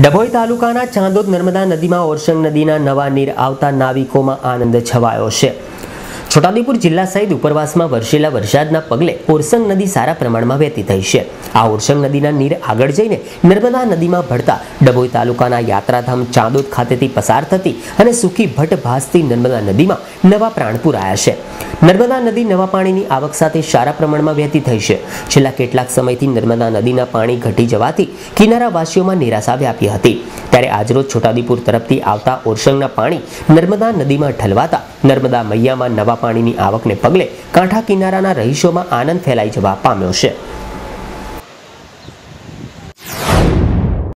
ડભોઈ તાલુકાના ચાંદોદ નર્મદા નદીમાં ઓરસંગ નદીના નવા નીર આવતા નાવિકોમાં આનંદ છવાયો છે. છોટાઉદેપુર જિલ્લા સહિત ઉપરવાસમાં વરસેલા વરસાદના પગલે ઓરસંગ નદી સારા પ્રમાણમાં વહેતી થઈ છે. આ ઓરસંગ નદીના નીર આગળ જઈને નર્મદા નદીમાં ભળતા ડભોઈ તાલુકાના યાત્રાધામ ચાંદોદ ખાતેથી પસાર થતી અને સુખી ભટ્ટ ભાસતી નર્મદા નદીમાં નવા પ્રાણ પુરાયા છે. નર્મદા નદી નવા પાણીની આવક સાથે સારા પ્રમાણમાં વહેતી થઈ છે. છેલ્લા કેટલાક સમયથી નર્મદા નદીના પાણી ઘટી જવાથી કિનારાવાસીઓમાં નિરાશા વ્યાપી હતી. ત્યારે આજરોજ છોટાઉદેપુર તરફથી આવતા ઓરસંગના પાણી નર્મદા નદીમાં ઠલવાતા નર્મદા મૈયામાં નવા પાણીની આવકને પગલે કાંઠા કિનારાના રહીશોમાં આનંદ ફેલાઈ જવા પામ્યો છે.